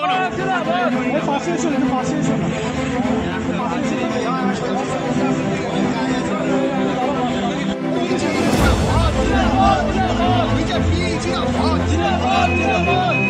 好了进来吧我发信息了发信息了你发信息了没有啊我一直都在啊进来吧进来吧一件皮衣一件啊进来吧进来